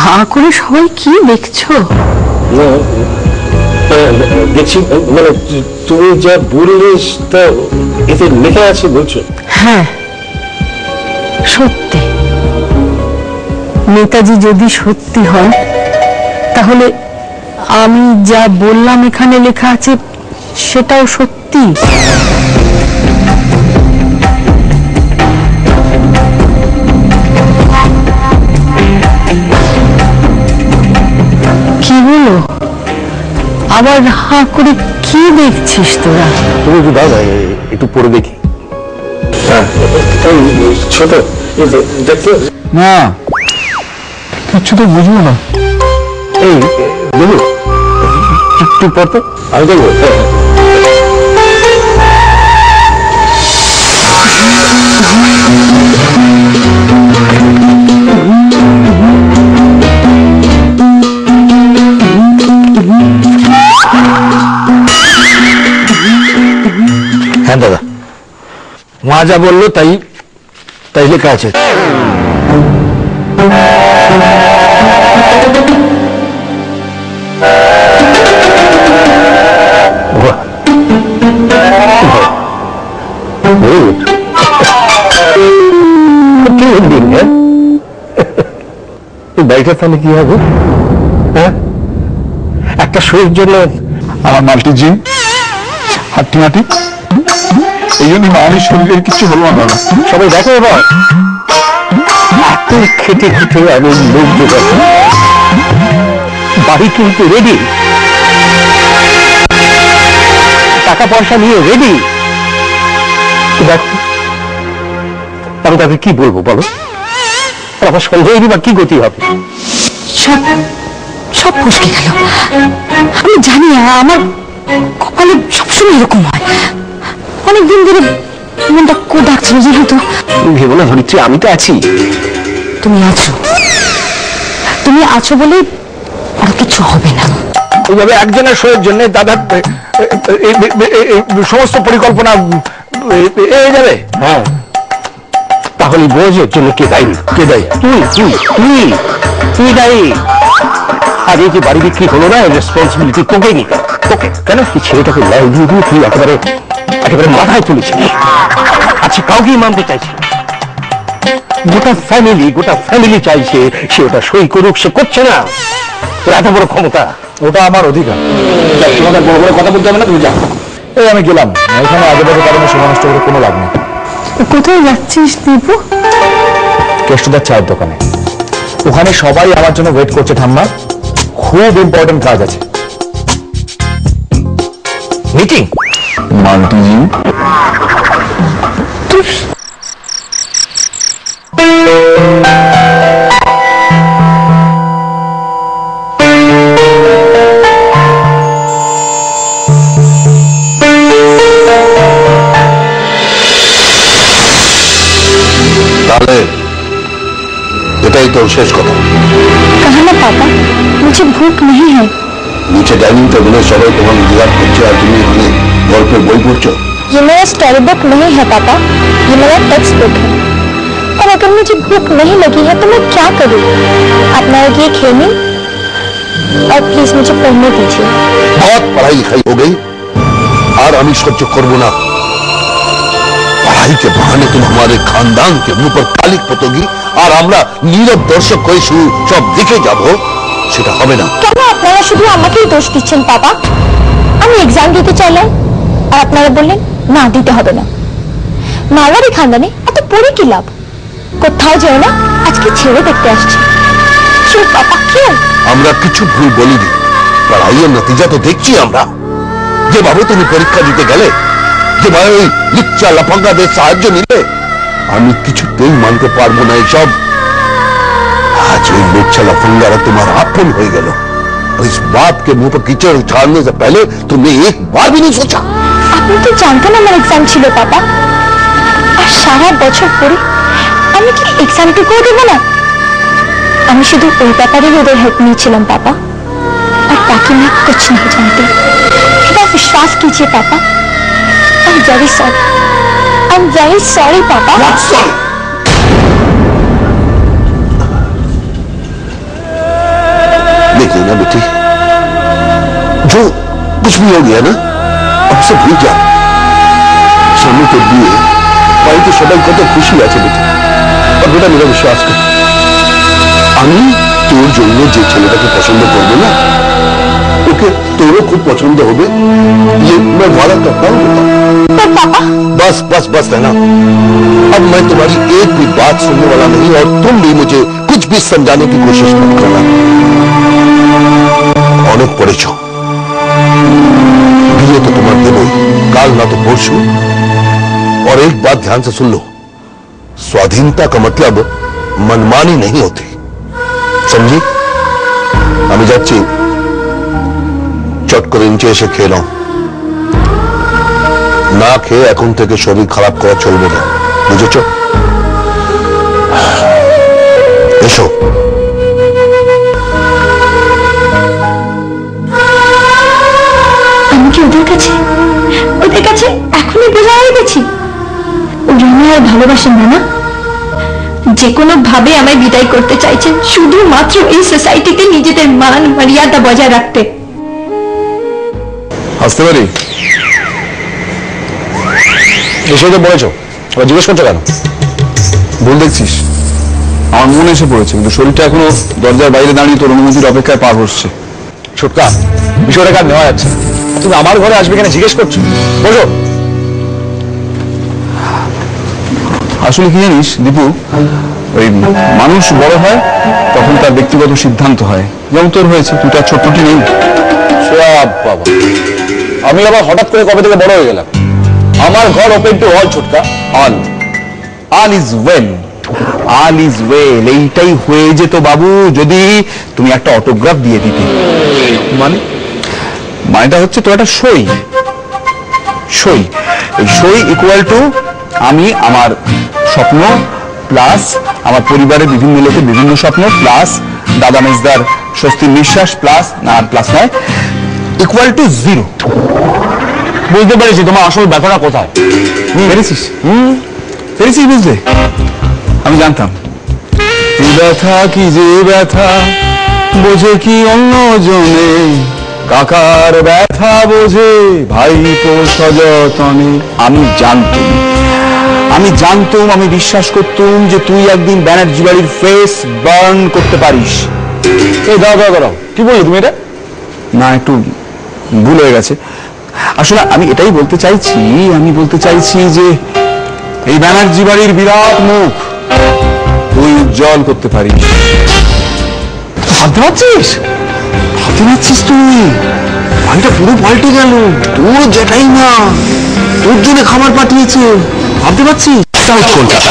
হা করে সবাই কি দেখছ? দেখছি মানে তুমি যা বললে তা এতে লেখা আছে বলছো? হ্যাঁ সত্যি। নেতাজি যদি সত্যি হন তাহলে আমি যা বললাম এখানে লেখা আছে সেটাও সত্যি। আবার হা করে কি দেখছিস তোরা? তুমি একটু দাও একটু পড়ে দেখি। হ্যাঁ ছোট না কিছু তো বুঝব না। এই দেবো একটু পড়তে আমি দেখব হ্যাঁ দাদা। মা যা বলল তাই তাই লেখা আছে। কি হ্যাঁ? তাহলে কি হবে? হ্যাঁ? একটা শোয়ের জন্য আমার মাল্টি জিম হাঁটি হাঁটি এই জন্য মায়ের শরীরের কিছু হলো না। দাদা সবাই দেখো এবার। এত খেটে খেটে আমি লোক জোগাড় বাড়ি কিনতে রেডি টাকা পয়সা নিয়ে রেডি দেখো আমি তাকে কি বলব বলো? আমার সন্দেহেরই বা কি গতি হবে? সব সব ফসকে গেল। আমি জানি, আমার কপালে সবসময় এরকম হয়। অনেকদিন ধরে মনটা কো ডাকছিল যেহেতু ভেবো না ধরিত্রী আমি তো আছি। তুমি আছো। তুমি আছো বলে আর কিছু হবে না। এইভাবে একজনের শোয়ের জন্য দাদা সমস্ত পরিকল্পনা এ- এ- এ যাবে? হ্যাঁ। তাহলে বোঝের জন্য কে দায়ী? কে দেয়? তুই তুই তুই তুই দায়ী। আর এই যে বাড়ি বিক্রি হলো না রেসপন্সিবিলিটি তোকে নিতে তোকে? কেন? তুই ছেলেটাকে লাই দিয়ে দিয়ে তুই একেবারে একেবারে মাথায় তুলেছিস আচ্ছা কাউকেই মানতে চাইছি গোটা ফ্যামিলি গোটা ফ্যামিলি চাইছে সে ওটা সই করুক সে করছে না। তোর এত বড় ক্ষমতা। ওটা আমার অধিকার। তোমাকে বড় বড় কথা বলতে হবে না তুমি যাও। এই আমি গেলাম। এখানে আগে কারণে সময় নষ্ট করে কোনো লাভ নেই। কোথায় যাচ্ছিস দীপু? কেষ্টদার চায়ের দোকানে। ওখানে সবাই আমার জন্য ওয়েট করছে ঠাম্মা। খুব ইম্পর্টেন্ট কাজ আছে। মিটিং মাল্টি জিম তাহলে এটাই তোর শেষ কথা कहा ना पापा मुझे भूख नहीं है নিচে ডাইনিং টেবিলে সবাই তোমার ইন্তজার করছে আর তুমি এখানে গল্পের বই পড়ছো ये मेरा स्टोरी बुक नहीं है पापा ये मेरा टेक्स्ट बुक है और अगर मुझे भूख नहीं लगी है तो मैं क्या करूँ आप मेरे लिए खेलने और प्लीज मुझे पढ़ने दीजिए बहुत पढ़ाई लिखाई हो गई और हम সহ্য করবো না पढ़ाई के बहाने तुम हमारे खानदान के मुंह पर कालिक पोतोगी আর আমরা নীরব দর্শক হয়ে শুধু সব দেখে যাব সেটা হবে না কেন আপনারা শুধু আমাকেই দোষ দিচ্ছেন পাপা আমি এক্সাম দিতে চাইলাম আর আপনারা বললেন, না, দিতে হবে না। মারওয়ারি খানদানে এত পরে কি লাভ? কোথাও যেও না, আজকে ছেড়ে দেখতে আসছি। আমরা কিছু ভুল বলিনি পড়াইয়ের নতিজা তো দেখছি আমরা। যেভাবে তুমি পরীক্ষা দিতে গেলে যেভাবে ওই লিচ্চা লাফাঙ্গাদের সাহায্য নিলে, আমি কিছুতেই মানতে পারব না এসব। আজ ওই লিচ্চা লাফাঙ্গারা তোমার আপন হয়ে গেল। और इस बात के मुंह पर कीचड़ उछालने से पहले तुमने एक बार भी नहीं सोचा আপনি তো জানতেন আমার এক্সাম ছিল পাপা আর সারা বছর পরে আমি কি এক্সামটুকুও দেবো না আমি শুধু ওই ব্যাপারেই ওদের হেল্প নিয়েছিলাম पापा और बाकी मैं कुछ नहीं जानती मेरा विश्वास कीजिए पापा I am very sorry I am very sorry पापा लेना बेटी जो कुछ भी हो गया ना अब सब भूल जा সামনে তোর বিয়ে বাড়িতে সবাই কত খুশি আছে বেটা আর বেটা মেরা বিশ্বাস কর আমি তোর জন্য যে ছেলেটাকে পছন্দ করবো না ওকে তোরও খুব পছন্দ হবে ये मैं वादा करता हूँ बेटा पर पापा बस बस बस रहना अब मैं तुम्हारी एक भी बात सुनने वाला नहीं और तुम भी मुझे कुछ भी समझाने की कोशिश मत करना অনেক পড়েছ বিয়ে तो তোমার দেবই काल ना तो परसों और एक बात ध्यान से सुन लो स्वाधीनता का मतलब मनमानी नहीं होती समझी আমি যাচ্ছি চট করে নিচে এসে খেয়ে নাও না খেয়ে এখন থেকে শরীর খারাপ করা চলবে না বুঝেছ এসো। আমি কি ওদের কাছে? ওদের কাছে এখনই বোঝা হয়ে গেছি। ওরা আমায় ভালোবাসেন না না? যে কোনো ভাবে আমায় বিদায় করতে চাইছেন শুধুমাত্র এই সোসাইটিতে নিজেদের মান মর্যাদা বজায় রাখতে। আসতে পারি? এসে তো বলেছ। এবার জিজ্ঞেস করছ কেন? ভুল দেখছিস। আমার মনে এসে পড়েছে কিন্তু শরীরটা এখনও দরজার বাইরে দাঁড়িয়ে তোর অনুমতির অপেক্ষায় পার হচ্ছে। ছোটকা বিষয়টাকে আর নেওয়া যাচ্ছে তুমি আমার ঘরে আসবে কেন জিজ্ঞেস করছ? বসো। আসলে কি জানিস দীপু? ওই মানুষ বড় হয় তখন তার ব্যক্তিগত সিদ্ধান্ত হয়। যেমন তোর হয়েছে তুই তার ছোট্টটি নেই। বাবা। আমি আবার হঠাৎ করে কবে থেকে বড় হয়ে গেলাম? আমার ঘর open to all Chhotka all all is well all is well এইটাই হয়ে যেত বাবু যদি তুমি একটা অটোগ্রাফ দিয়ে দিতে। মানে? মানেটা হচ্ছে তো একটা সই। সই। এই সই ইকুয়াল টু আমি আমার স্বপ্ন প্লাস আমার পরিবারের বিভিন্ন লোকের বিভিন্ন স্বপ্ন প্লাস দাদা মেজদার স্বস্তির নিঃশ্বাস প্লাস না প্লাস নয় ইকুয়াল টু জিরো বুঝতে পেরেছি তোমার আসল ব্যাপারটা কোথায়? পেরেছিস? হুম। পেরেছিস বুঝলে? আমি জানতাম। ব্যথা, কি যে ব্যথা, বোঝে কি অন্য জনে? কাকার ব্যথা বোঝে, ভাইপো সযতনে। আমি জানতাম। আমি জানতাম, আমি বিশ্বাস করতুম যে তুই একদিন ব্যানার্জি বাড়ির ফেস বার্ন করতে পারিস। এই দাও দাও দাও কি বললি তুমি এটা? না, একটু ভুল হয়ে গেছে। আসলে আমি এটাই বলতে চাইছি, আমি বলতে চাইছি যে এই ব্যানার্জি বাড়ির বিরাট মুখ তুই উজ্জ্বল করতে পারিস। ভাবতে পারছিস ভাবতে পারছিস তুই বাড়িটা পুরো পাল্টে গেল। তোর জ্যাঠাই না তোর জন্য খাবার পাঠিয়েছে। ভাবতে পারছিস? কলকাতা।